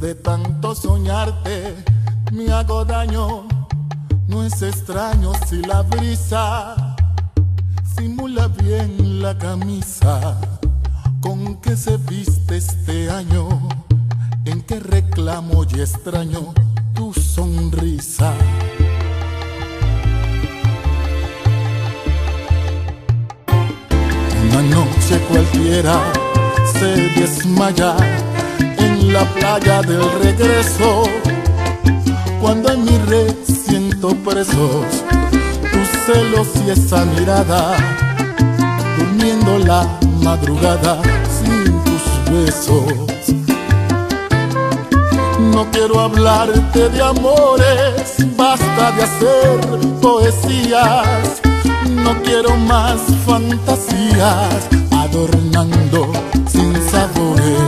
De tanto soñarte me hago daño, no es extraño si la brisa simula bien la camisa. Con que se viste este año, en que reclamo y extraño tu sonrisa. Una noche cualquiera se desmaya la playa del regreso, cuando en mi red siento presos tus celos y esa mirada, durmiendo la madrugada sin tus besos. No quiero hablarte de amores, basta de hacer poesías. No quiero más fantasías adornando sin sabores.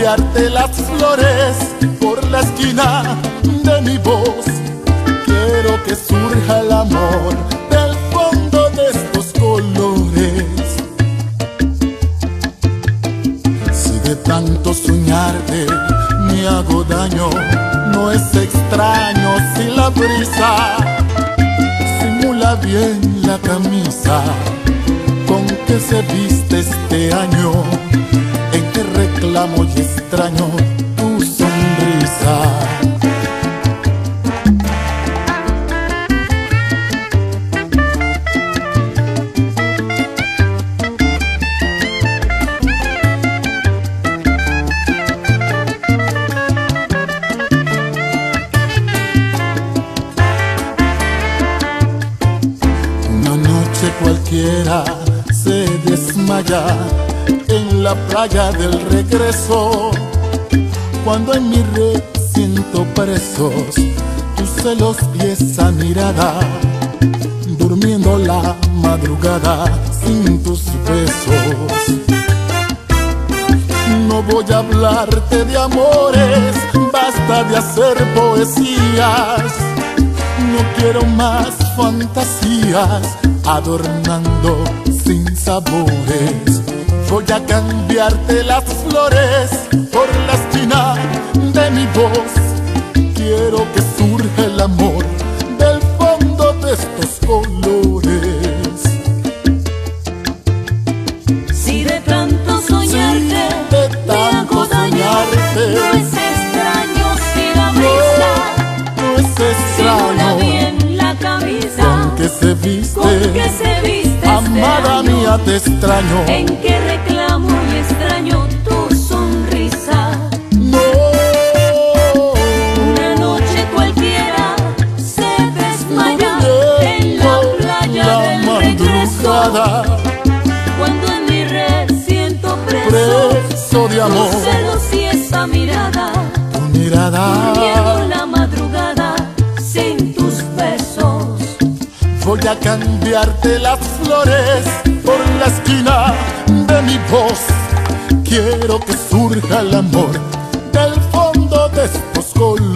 Cambiarte las flores por la esquina de mi voz. Quiero que surja el amor del fondo de estos colores. Si de tanto soñarte me hago daño, no es extraño si la brisa simula bien la camisa con que se viste este año, reclamo y extraño tu sonrisa. Noche cualquiera se desmaya la playa del regreso. Cuando en mi red siento presos tus celos y esa mirada, durmiendo la madrugada sin tus besos. No voy a hablarte de amores, basta de hacer poesías. No quiero más fantasías adornando sin sabores. Voy a cambiarte las flores por la espina de mi voz. Quiero que surja el amor del fondo de estos colores. Si de tanto soñarte Si de tanto soñarte, no es extraño si la brisa No, no es extraño bien la camisa con que se viste. con que se viste Te extraño. en que reclamo y extraño tu sonrisa. No, Una noche cualquiera se desmaya en la playa la del regreso madrugada, cuando en mi red siento preso preso de tus amor, celos y esa mirada. tu mirada. La madrugada sin tus besos. Voy a cambiarte las flores la esquina de mi voz. Quiero que surja el amor del fondo de estos colores.